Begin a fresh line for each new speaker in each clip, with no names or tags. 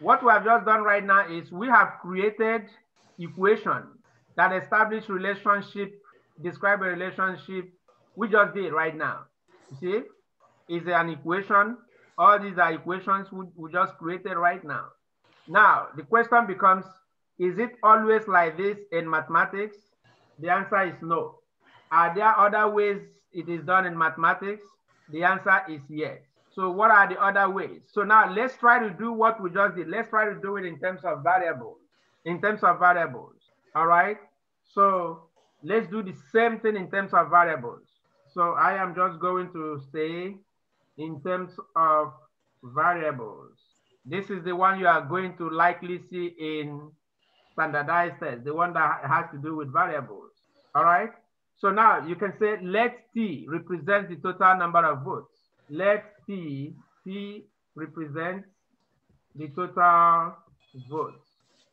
what we have just done right now is we have created equation that establish relationship, describe a relationship. We just did right now. You see, is an equation. All these are equations we, we just created right now. Now, the question becomes, is it always like this in mathematics? The answer is no. Are there other ways it is done in mathematics? The answer is yes. So what are the other ways? So now let's try to do what we just did. Let's try to do it in terms of variables. In terms of variables. All right. So let's do the same thing in terms of variables. So I am just going to say in terms of variables. This is the one you are going to likely see in standardized tests, the one that has to do with variables. All right. So now you can say let T represent the total number of votes. Let T, T represent the total votes.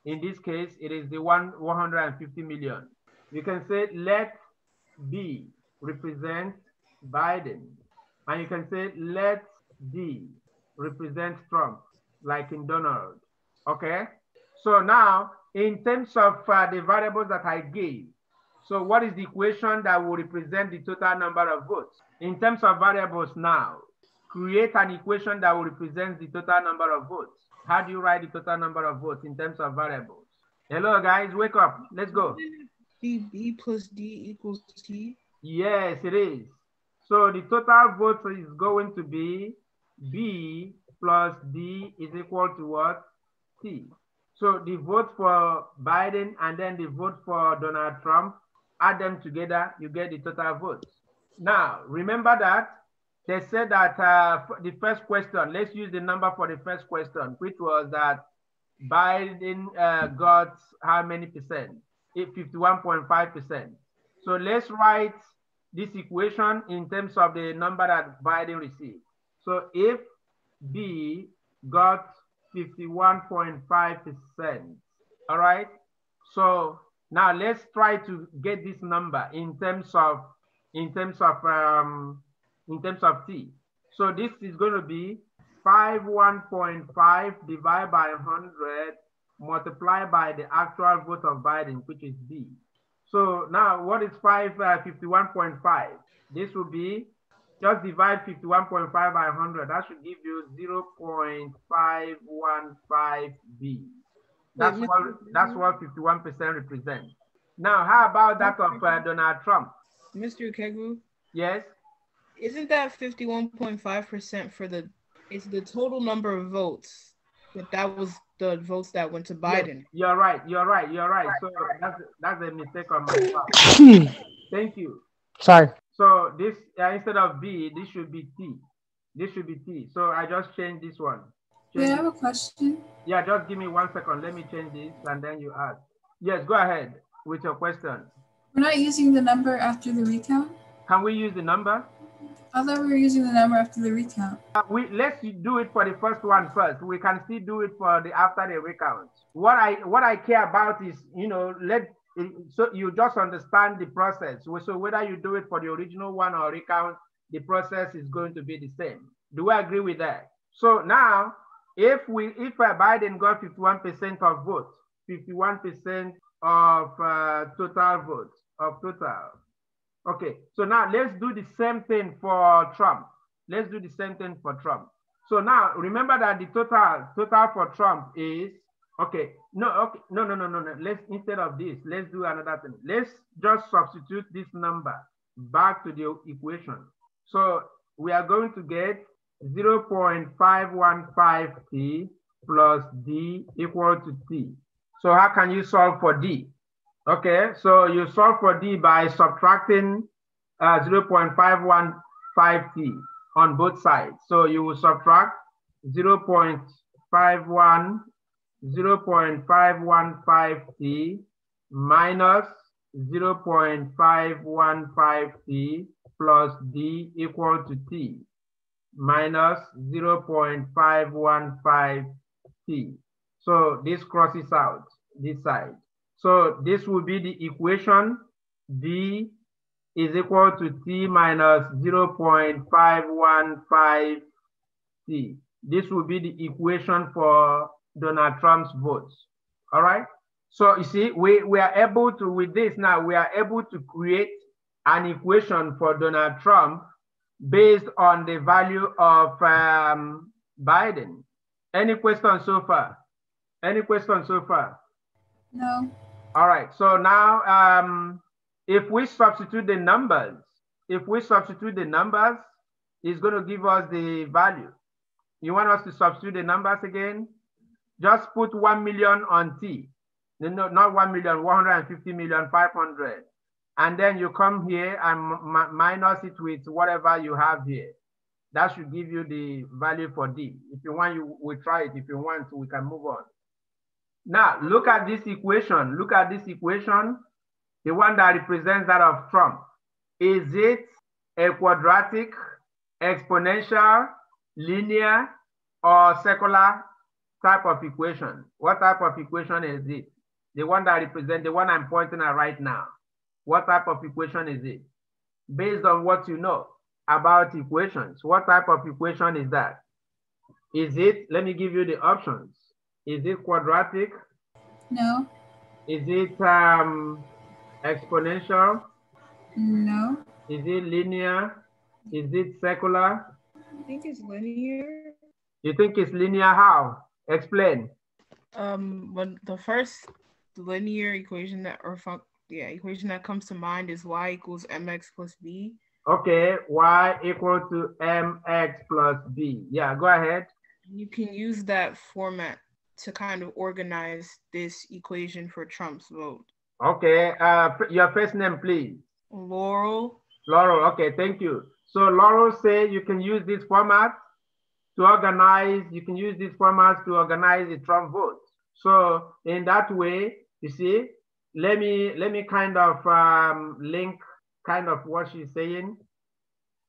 In this case, it is the one 150 million. You can say let B represent Biden. And you can say let D represent Trump, like in Donald. Okay? So now, in terms of uh, the variables that I gave, so what is the equation that will represent the total number of votes? In terms of variables now, create an equation that will represent the total number of votes. How do you write the total number of votes in terms of variables? Hello guys, wake up. Let's go.
B, B plus D equals T.
Yes, it is. So the total vote is going to be B plus D is equal to what? T. So the vote for Biden and then the vote for Donald Trump, add them together, you get the total votes. Now, remember that they said that uh, the first question, let's use the number for the first question, which was that Biden uh, got how many percent? 51.5%. So let's write this equation in terms of the number that Biden received. So if B got 51.5%, all right? So now let's try to get this number in terms of in terms of um, in terms of T. So this is going to be 51.5 divided by 100 multiplied by the actual vote of Biden, which is B. So now what is 5, uh, 51.5? This will be, just divide 51.5 by 100. That should give you 0.515B. That's what, that's what 51% represents. Now, how about that of uh, Donald Trump?
Mr. Kegu?
Yes?
Isn't that 51.5% for the, it's the total number of votes, but that was the votes that went to Biden.
Yes, you're right. You're right. You're right. So that's that's a mistake on my part. Thank you.
Sorry.
So this uh, instead of B, this should be T. This should be T. So I just changed this one.
Change I have a question?
Yeah, just give me one second. Let me change this and then you ask. Yes, go ahead with your question.
We're not using the number after the recount?
Can we use the number?
I thought we were using the number after the recount.
Uh, we let's do it for the first one first. We can still do it for the after the recount. What I what I care about is you know let so you just understand the process. So whether you do it for the original one or recount, the process is going to be the same. Do I agree with that? So now, if we if Biden got 51% of votes, 51% of uh, total votes of total Okay, so now let's do the same thing for Trump. Let's do the same thing for Trump. So now remember that the total total for Trump is okay. No, okay, no, no, no, no, no. Let's instead of this, let's do another thing. Let's just substitute this number back to the equation. So we are going to get 0.515t plus d equal to t. So how can you solve for d? Okay, so you solve for D by subtracting uh, 0.515T on both sides. So you will subtract 0.51, 0.515T minus 0.515T plus D equal to T minus 0.515T. So this crosses out this side. So this will be the equation D is equal to T minus 0.515 T. This will be the equation for Donald Trump's votes. All right. So you see, we, we are able to, with this now, we are able to create an equation for Donald Trump based on the value of um, Biden. Any questions so far? Any questions so far?
No.
All right. So now, um, if we substitute the numbers, if we substitute the numbers, it's going to give us the value. You want us to substitute the numbers again? Just put 1 million on T. No, not 1 million, 150 million, 500. And then you come here and minus it with whatever you have here. That should give you the value for D. If you want, you we try it. If you want, we can move on. Now, look at this equation. Look at this equation, the one that represents that of Trump. Is it a quadratic, exponential, linear, or circular type of equation? What type of equation is it? The one that represents, the one I'm pointing at right now. What type of equation is it? Based on what you know about equations, what type of equation is that? Is it, let me give you the options. Is it quadratic?
No.
Is it um, exponential?
No.
Is it linear? Is it circular?
I think it's linear.
You think it's linear how? Explain.
Um, when the first linear equation that or fun yeah equation that comes to mind is y equals mx plus b.
Okay, y equal to mx plus b. Yeah, go ahead.
You can use that format to kind of organize this equation for Trump's vote.
Okay, uh, your first name, please.
Laurel.
Laurel, okay, thank you. So Laurel say you can use this format to organize, you can use this format to organize the Trump vote. So in that way, you see, let me let me kind of um, link kind of what she's saying,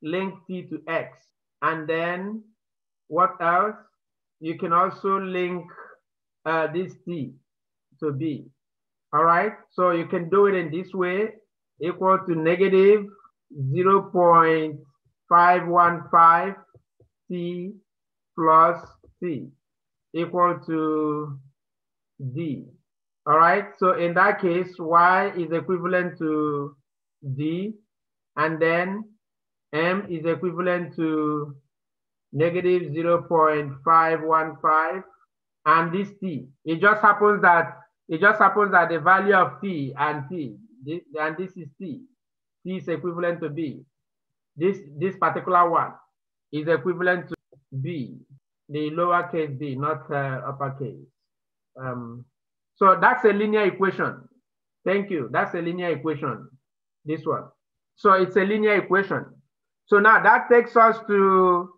link T to X, and then what else? You can also link uh, this T to B. All right, so you can do it in this way, equal to negative 0 0.515 T plus T equal to D. All right, so in that case, Y is equivalent to D, and then M is equivalent to negative 0.515, and this T. It just happens that it just happens that the value of T and T, this, and this is T. T is equivalent to B. This, this particular one is equivalent to B, the lowercase b, not uh, uppercase. Um, so that's a linear equation. Thank you. That's a linear equation, this one. So it's a linear equation. So now that takes us to